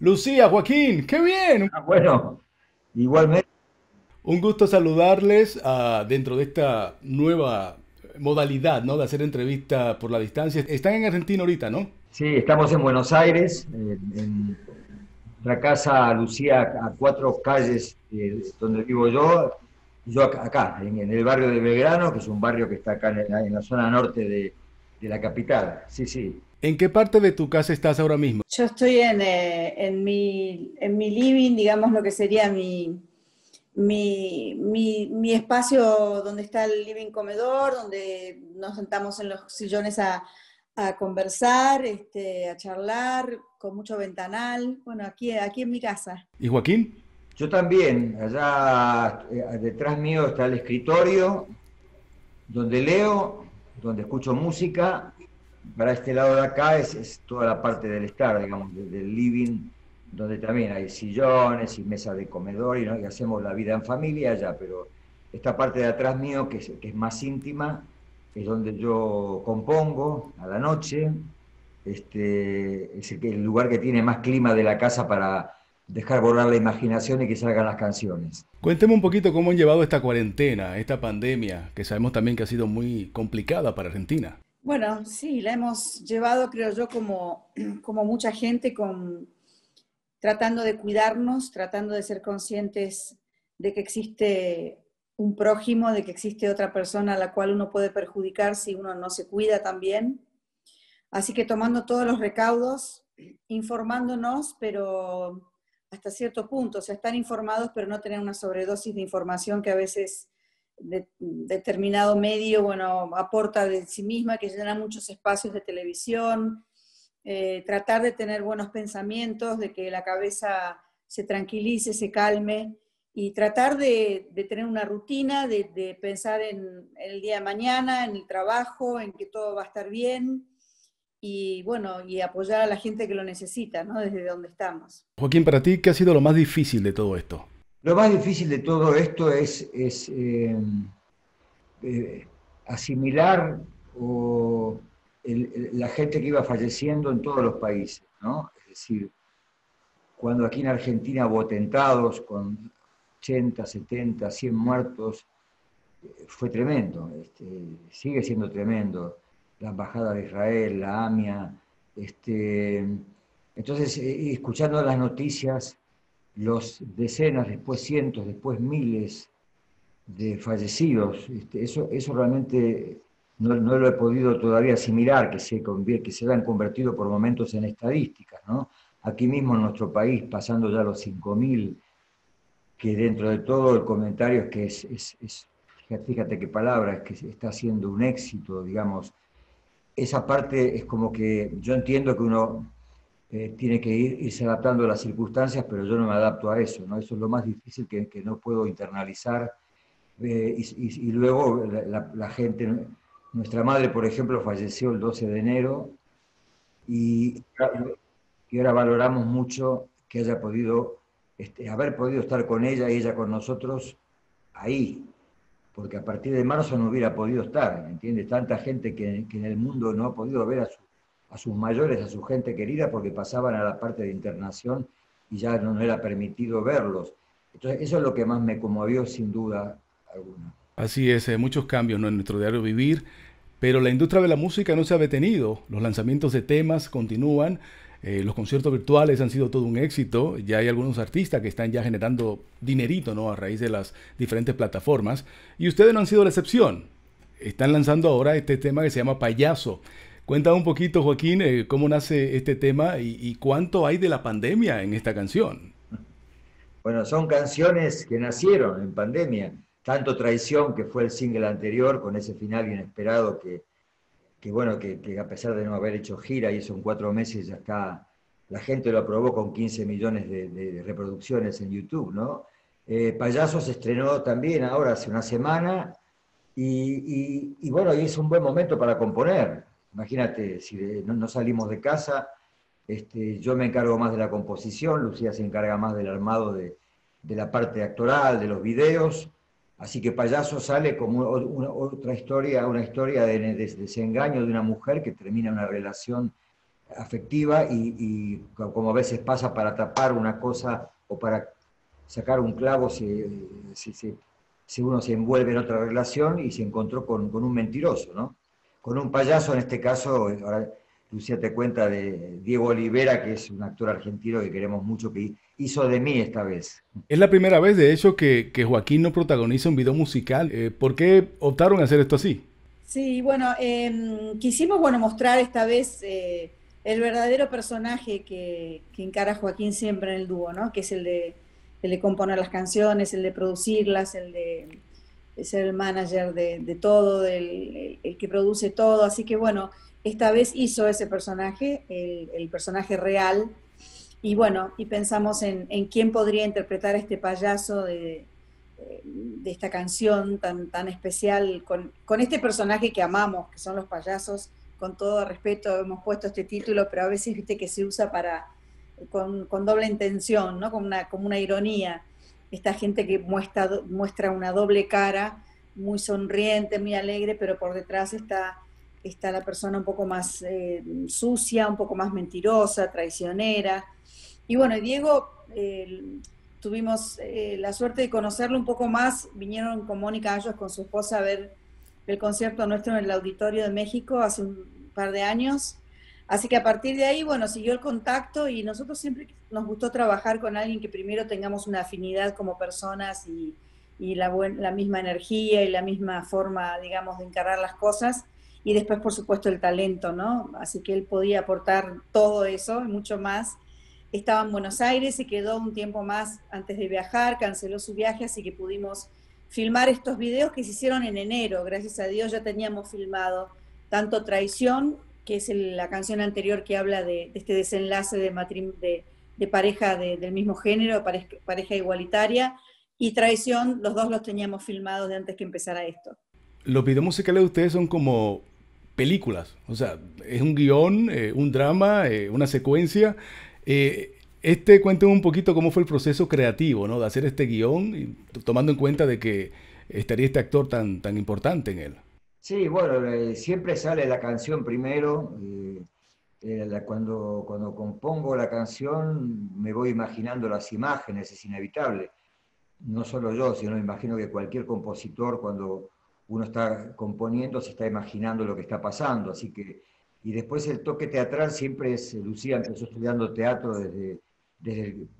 Lucía, Joaquín, qué bien. Ah, bueno, igualmente. Un gusto saludarles ah, dentro de esta nueva modalidad, ¿no? De hacer entrevista por la distancia. Están en Argentina ahorita, ¿no? Sí, estamos en Buenos Aires, en la casa Lucía, a cuatro calles eh, donde vivo yo, yo acá, en, el barrio de Belgrano, que es un barrio que está acá en la, zona norte de, de la capital. Sí, sí. ¿En qué parte de tu casa estás ahora mismo? Yo estoy en, eh, en, mi, en mi living, digamos lo que sería mi, mi, mi, espacio donde está el living comedor, donde nos sentamos en los sillones a, a conversar, este, a charlar, con mucho ventanal. Bueno, aquí, aquí en mi casa. ¿Y Joaquín? Yo también. Allá eh, detrás mío está el escritorio, donde leo, donde escucho música para este lado de acá es, toda la parte del estar, digamos, del living, donde también hay sillones y mesas de comedor y, hacemos la vida en familia allá, pero esta parte de atrás mío, que es, que es más íntima, es donde yo compongo a la noche, este, es el, lugar que tiene más clima de la casa para dejar volar la imaginación y que salgan las canciones. Cuénteme un poquito cómo han llevado esta cuarentena, esta pandemia, que sabemos también que ha sido muy complicada para Argentina. Bueno, sí, la hemos llevado, creo yo, como, como mucha gente, con, tratando de cuidarnos, tratando de ser conscientes de que existe un prójimo, de que existe otra persona a la cual uno puede perjudicar si uno no se cuida también. Así que tomando todos los recaudos, informándonos, pero hasta cierto punto, o sea, estar informados, pero no tener una sobredosis de información que a veces de, determinado medio, bueno, aporta de sí misma, que llena muchos espacios de televisión, eh, tratar de tener buenos pensamientos, de que la cabeza se tranquilice, se calme, y tratar de, tener una rutina, de, pensar en, el día de mañana, en el trabajo, en que todo va a estar bien, y bueno, y apoyar a la gente que lo necesita, ¿no? Desde donde estamos. Joaquín, para ti, ¿qué ha sido lo más difícil de todo esto? Lo más difícil de todo esto es, eh, eh, asimilar la gente que iba falleciendo en todos los países, ¿no? Es decir, cuando aquí en Argentina hubo atentados con 80, 70, 100 muertos, fue tremendo, este, sigue siendo tremendo. La Embajada de Israel, la AMIA, este, entonces, eh, escuchando las noticias, los decenas, después cientos, después miles de fallecidos. Este, eso, eso realmente no, lo he podido todavía asimilar, que se, que se han convertido por momentos en estadísticas. ¿no? Aquí mismo en nuestro país, pasando ya los 5.000, que dentro de todo el comentario es que es, es, fíjate qué palabra, es que está siendo un éxito, digamos. Esa parte es como que yo entiendo que uno eh, tiene que ir, irse adaptando a las circunstancias, pero yo no me adapto a eso, ¿no? Eso es lo más difícil que, no puedo internalizar. Eh, y, luego la, gente, nuestra madre, por ejemplo, falleció el 12 de enero y, y ahora valoramos mucho que haya podido, este, haber podido estar con ella y ella con nosotros ahí, porque a partir de marzo no hubiera podido estar, ¿entiendes? Tanta gente que, que en el mundo no ha podido ver a su a sus mayores, a su gente querida, porque pasaban a la parte de internación y ya no era permitido verlos. Entonces, eso es lo que más me conmovió, sin duda alguna. Así es, hay eh, muchos cambios en nuestro diario vivir, pero la industria de la música no se ha detenido. Los lanzamientos de temas continúan. Eh, los conciertos virtuales han sido todo un éxito. Ya hay algunos artistas que están ya generando dinerito ¿no? a raíz de las diferentes plataformas. Y ustedes no han sido la excepción. Están lanzando ahora este tema que se llama Payaso. Cuéntame un poquito, Joaquín, eh, cómo nace este tema y, cuánto hay de la pandemia en esta canción. Bueno, son canciones que nacieron en pandemia. Tanto Traición, que fue el single anterior, con ese final inesperado que, que bueno, que, a pesar de no haber hecho gira, y eso en cuatro meses ya está, la gente lo aprobó con 15 millones de, reproducciones en YouTube, ¿no? Eh, Payaso se estrenó también ahora hace una semana, y, bueno, es un buen momento para componer. Imagínate, si no, salimos de casa, este, yo me encargo más de la composición, Lucía se encarga más del armado de, la parte actoral, de los videos, Así que Payaso sale como otra historia, una historia de, desengaño de una mujer que termina una relación afectiva y, como a veces pasa para tapar una cosa o para sacar un clavo si, uno se envuelve en otra relación y se encontró con, un mentiroso, ¿no? Con un payaso, en este caso, Lucía te cuenta de Diego Olivera, que es un actor argentino que queremos mucho, que hizo de mí esta vez. Es la primera vez, de hecho, que, Joaquín no protagoniza un video musical. Eh, ¿Por qué optaron a hacer esto así? Sí, bueno, em, quisimos bueno, mostrar esta vez eh, el verdadero personaje que, encara Joaquín siempre en el dúo, ¿no? que es el de, el de componer las canciones, el de producirlas, el de ser el manager de, todo, el, que produce todo. Así que bueno, esta vez hizo ese personaje, el, personaje real, y bueno, y pensamos en, quién podría interpretar este payaso de, de esta canción tan, tan especial, con, este personaje que amamos, que son los payasos, con todo respeto hemos puesto este título, pero a veces viste que se usa para, con, doble intención, ¿no? como, una, una ironía. Esta gente que muestra, muestra una doble cara, muy sonriente, muy alegre, pero por detrás está está la persona un poco más eh, sucia, un poco más mentirosa, traicionera. Y bueno, Diego, tuvimos eh, la suerte de conocerlo un poco más, vinieron con Mónica Ayos, con su esposa, a ver el concierto nuestro en el Auditorio de México hace un par de años. Así que a partir de ahí, bueno, siguió el contacto y nosotros siempre nos gustó trabajar con alguien que primero tengamos una afinidad como personas y, la, la misma energía y la misma forma, digamos, de encarar las cosas y después, por supuesto, el talento, ¿no? Así que él podía aportar todo eso y mucho más. Estaba en Buenos Aires y quedó un tiempo más antes de viajar, canceló su viaje, así que pudimos filmar estos videos que se hicieron en enero. Gracias a Dios ya teníamos filmado tanto Traición, que es la canción anterior que habla de, este desenlace de, de, pareja del mismo género, pareja igualitaria, y Traición, los dos los teníamos filmados de antes que empezara esto los videos musicales de ustedes son como películas, o sea, es un guion, eh, un drama, eh, una secuencia. Eh, este, cuénteme un poquito cómo fue el proceso creativo, ¿no? De hacer este guion, tomando en cuenta de que estaría este actor tan, tan importante en él. Sí, bueno, siempre sale la canción primero. cuando, cuando compongo la canción me voy imaginando las imágenes, es inevitable. No solo yo, sino imagino que cualquier compositor cuando uno está componiendo, se está imaginando lo que está pasando, así que, y después el toque teatral siempre es, Lucía empezó estudiando teatro desde,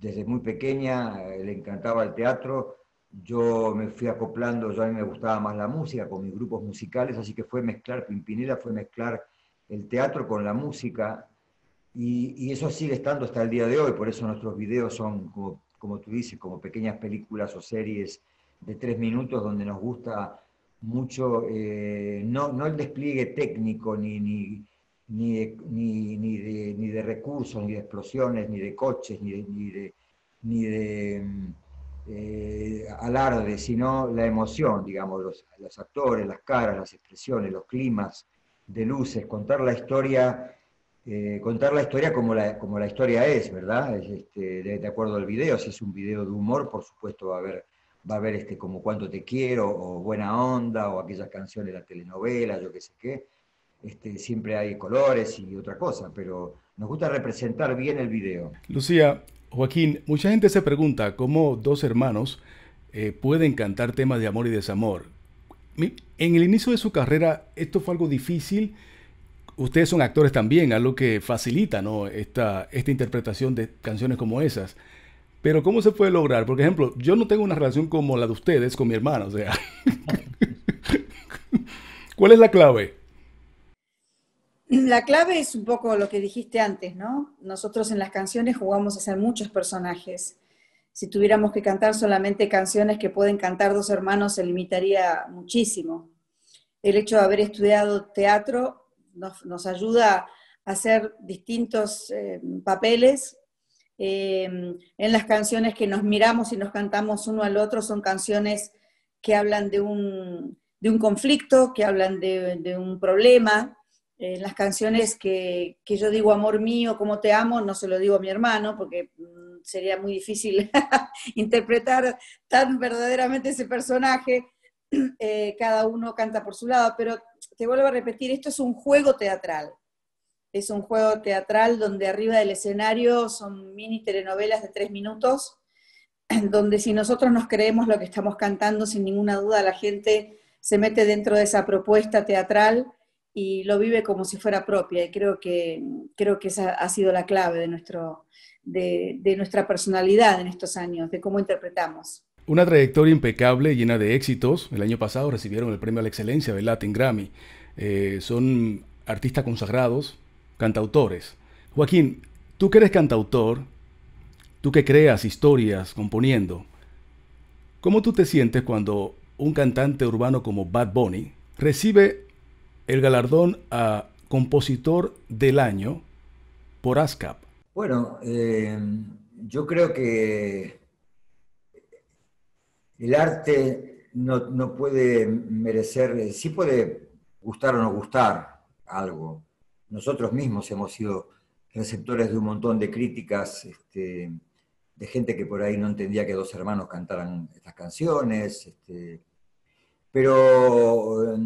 desde, muy pequeña, eh, le encantaba el teatro, yo me fui acoplando, yo a mí me gustaba más la música con mis grupos musicales, así que fue mezclar, Pimpinela fue mezclar el teatro con la música, y, eso sigue estando hasta el día de hoy, por eso nuestros videos son, como, como tú dices, como pequeñas películas o series de tres minutos donde nos gusta mucho, eh, no, no, el despliegue técnico ni, ni, ni, de, ni, de, recursos, ni de explosiones, ni de coches, ni de, ni de, mm, eh, alarde, sino la emoción, digamos, los, los, actores, las caras, las expresiones, los climas de luces, contar la historia. Eh, contar la historia como la, como la historia es, ¿verdad? Este, de, de, acuerdo al video, si es un video de humor, por supuesto va a haber va a haber este, como Cuánto te quiero, o Buena Onda, o aquellas canciones de la telenovela, yo qué sé qué. Este, siempre hay colores y otra cosa, pero nos gusta representar bien el video. Lucía, Joaquín, mucha gente se pregunta cómo dos hermanos eh, pueden cantar temas de amor y desamor. En el inicio de su carrera, ¿esto fue algo difícil? Ustedes son actores también, algo que facilita ¿no? esta, esta interpretación de canciones como esas. Pero ¿cómo se puede lograr? Por ejemplo, yo no tengo una relación como la de ustedes con mi hermano. O sea, ¿cuál es la clave? La clave es un poco lo que dijiste antes, ¿no? Nosotros en las canciones jugamos a ser muchos personajes. Si tuviéramos que cantar solamente canciones que pueden cantar dos hermanos, se limitaría muchísimo. El hecho de haber estudiado teatro nos, ayuda a hacer distintos eh, papeles Em, en las canciones que nos miramos y nos cantamos uno al otro son canciones que hablan de un, de un conflicto, que hablan de, un problema. En las canciones que, que, yo digo amor mío, como te amo, no se lo digo a mi hermano, porque mm, sería muy difícil interpretar tan verdaderamente ese personaje. Eh, cada uno canta por su lado, pero te vuelvo a repetir, esto es un juego teatral. Es un juego teatral donde arriba del escenario son mini telenovelas de tres minutos, donde si nosotros nos creemos lo que estamos cantando, sin ninguna duda la gente se mete dentro de esa propuesta teatral y lo vive como si fuera propia. Y creo que, creo que esa ha sido la clave de, nuestro, de, nuestra personalidad en estos años, de cómo interpretamos. Una trayectoria impecable, llena de éxitos. El año pasado recibieron el premio a la excelencia del Latin Grammy. Eh, son artistas consagrados, cantautores. Joaquín, tú que eres cantautor, tú que creas historias componiendo, ¿cómo tú te sientes cuando un cantante urbano como Bad Bunny recibe el galardón a compositor del año por ASCAP? Bueno, eh, yo creo que el arte no, puede merecer, sí puede gustar o no gustar algo. Nosotros mismos hemos sido receptores de un montón de críticas este, de gente que por ahí no entendía que dos hermanos cantaran estas canciones. Este, pero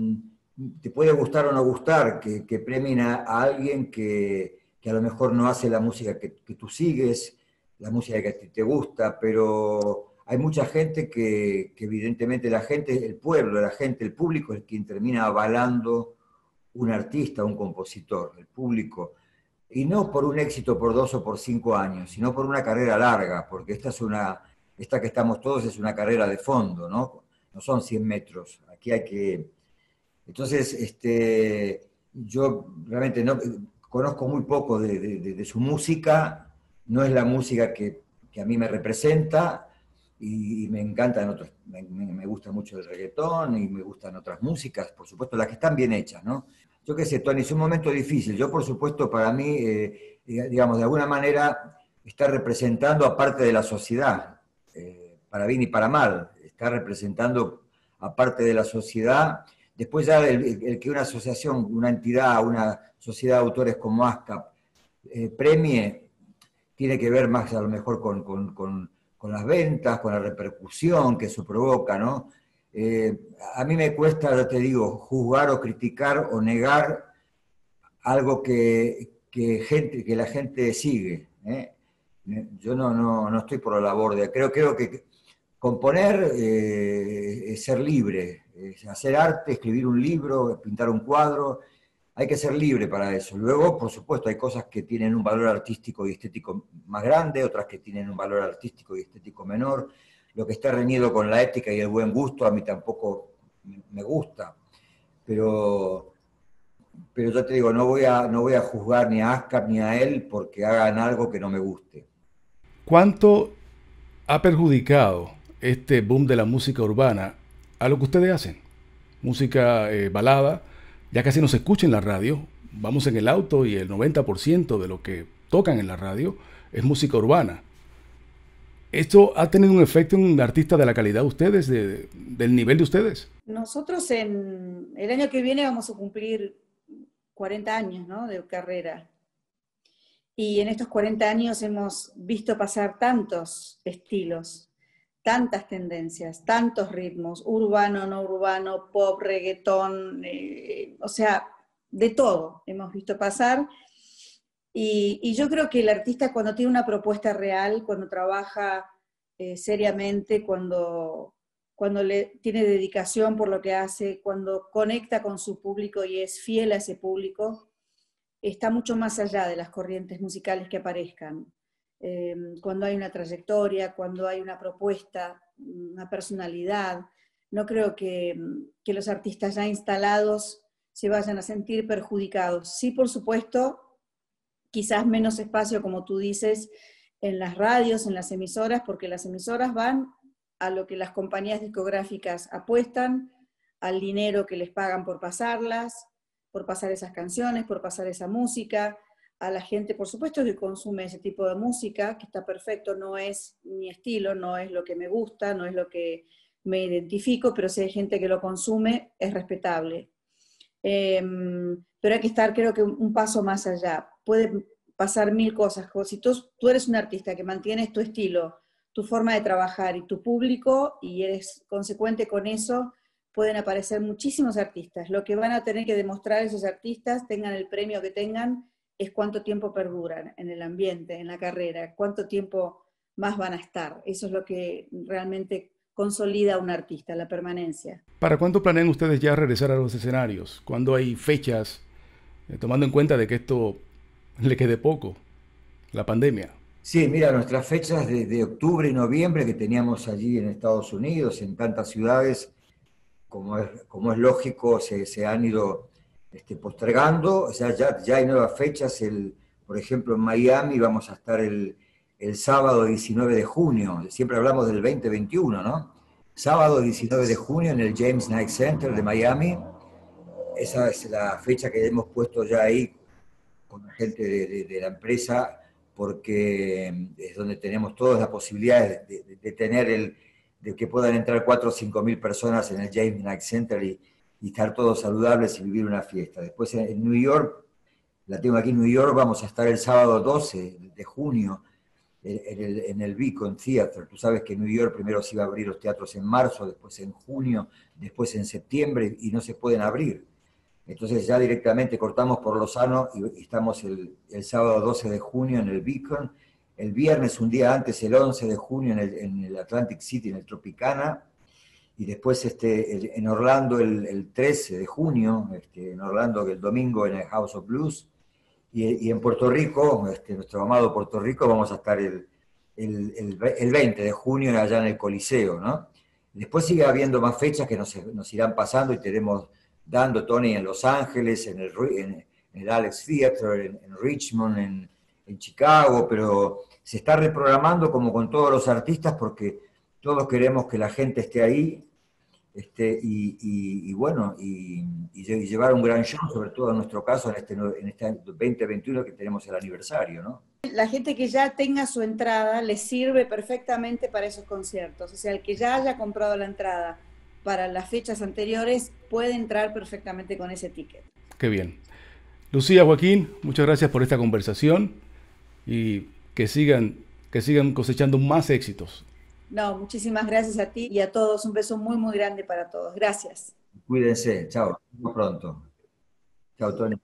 te puede gustar o no gustar que, premien a, alguien que, a lo mejor no hace la música que, tú sigues, la música que a ti te gusta, pero hay mucha gente que, evidentemente la gente, el pueblo, la gente, el público es quien termina avalando un artista, un compositor, el público. Y no por un éxito por dos o por cinco años, sino por una carrera larga, porque esta es una, esta que estamos todos es una carrera de fondo, ¿no? No son 100 metros. Aquí hay que, entonces, este, yo realmente no, conozco muy poco de, su música, no es la música que, a mí me representa y, me encantan otros, me, gusta mucho el reggaetón y me gustan otras músicas, por supuesto, las que están bien hechas, ¿no? Yo qué sé, Tony, es un momento difícil. Yo, por supuesto, para mí, eh, digamos, de alguna manera, está representando a parte de la sociedad, eh, para bien y para mal, está representando a parte de la sociedad Después ya el, que una asociación, una entidad, una sociedad de autores como ASCAP eh, premie, tiene que ver más a lo mejor con, las ventas, con la repercusión que eso provoca, ¿no? Eh, a mí me cuesta, te digo, juzgar o criticar o negar algo que, gente, que la gente sigue. ¿eh? Yo no, no, estoy por la labor. Creo, creo que componer es ser libre, hacer arte, escribir un libro, pintar un cuadro, hay que ser libre para eso. Luego, por supuesto, hay cosas que tienen un valor artístico y estético más grande, otras que tienen un valor artístico y estético menor. Lo que está reñido con la ética y el buen gusto a mí tampoco me gusta. Pero, pero yo te digo, no voy, a, no voy a juzgar ni a Ascar ni a él porque hagan algo que no me guste. ¿Cuánto ha perjudicado este boom de la música urbana a lo que ustedes hacen. Música eh, balada, ya casi no se escucha en la radio. Vamos en el auto y el 90% de lo que tocan en la radio es música urbana. ¿Esto ha tenido un efecto en un artista de la calidad de ustedes, del nivel de ustedes? Nosotros en el año que viene vamos a cumplir 40 años ¿no? de carrera. Y en estos 40 años hemos visto pasar tantos estilos, tantas tendencias, tantos ritmos, urbano, no urbano, pop, reggaetón, eh, o sea, de todo hemos visto pasar. Y, yo creo que el artista cuando tiene una propuesta real, cuando trabaja eh, seriamente, cuando, cuando le, tiene dedicación por lo que hace, cuando conecta con su público y es fiel a ese público, está mucho más allá de las corrientes musicales que aparezcan. Em, cuando hay una trayectoria, cuando hay una propuesta, una personalidad. No creo que, que, los artistas ya instalados se vayan a sentir perjudicados. Sí, por supuesto, quizás menos espacio, como tú dices, en las radios, en las emisoras, porque las emisoras van a lo que las compañías discográficas apuestan, al dinero que les pagan por pasarlas, por pasar esas canciones, por pasar esa música, a la gente, por supuesto, que consume ese tipo de música, que está perfecto, no es mi estilo, no es lo que me gusta, no es lo que me identifico, pero si hay gente que lo consume, es respetable. Em, pero hay que estar, creo que, un paso más allá. Puede pasar mil cosas. si tú, tú eres un artista que mantienes tu estilo, tu forma de trabajar y tu público y eres consecuente con eso, pueden aparecer muchísimos artistas. Lo que van a tener que demostrar esos artistas, tengan el premio que tengan, es cuánto tiempo perduran en el ambiente, en la carrera, cuánto tiempo más van a estar. Eso es lo que realmente consolida a un artista, la permanencia. ¿Para cuándo planean ustedes ya regresar a los escenarios? ¿Cuándo hay fechas, eh, tomando en cuenta de que esto le quede poco, la pandemia? Sí, mira, nuestras fechas de, octubre y noviembre que teníamos allí en Estados Unidos, en tantas ciudades, como es, como es lógico, se, han ido este, postergando. O sea, ya, ya hay nuevas fechas. El, por ejemplo, en Miami vamos a estar el, el sábado 19 de junio. Siempre hablamos del 2021, ¿no? Sábado 19 de junio en el James Knight Center de Miami. Esa es la fecha que hemos puesto ya ahí con la gente de la empresa porque mm, es donde tenemos todas las posibilidades de, tener el, de que puedan entrar 4 o 5 mil personas en el James Knight Center y, estar todos saludables y vivir una fiesta. Después en, New York, la tengo aquí en New York, vamos a estar el sábado 12 de junio en el, en el Beacon Theater. Tú sabes que en New York primero se iba a abrir los teatros en marzo, después en junio, después en septiembre y no se pueden abrir. Entonces ya directamente cortamos por Lozano y estamos el, sábado 12 de junio en el Beacon, el viernes un día antes, el 11 de junio en el, Atlantic City, en el Tropicana, y después este, en Orlando el, 13 de junio, este, en Orlando el domingo en el House of Blues, y, en Puerto Rico, este, nuestro amado Puerto Rico, vamos a estar el, el, 20 de junio allá en el Coliseo, ¿no? Después sigue habiendo más fechas que nos, nos irán pasando y tenemos dando Tony en Los Ángeles, en el, en, el Alex Theater, en, Richmond, en, Chicago, pero se está reprogramando como con todos los artistas porque todos queremos que la gente esté ahí este, y, bueno, y, llevar un gran show, sobre todo en nuestro caso en este, en este 2021 que tenemos el aniversario, ¿no? La gente que ya tenga su entrada le sirve perfectamente para esos conciertos, o sea, el que ya haya comprado la entrada para las fechas anteriores puede entrar perfectamente con ese ticket. Qué bien. Lucía, Joaquín, muchas gracias por esta conversación y que sigan, que sigan cosechando más éxitos. No, muchísimas gracias a ti y a todos. Un beso muy, muy grande para todos. Gracias. Cuídense. Chao. Hasta pronto. Chao, Tony.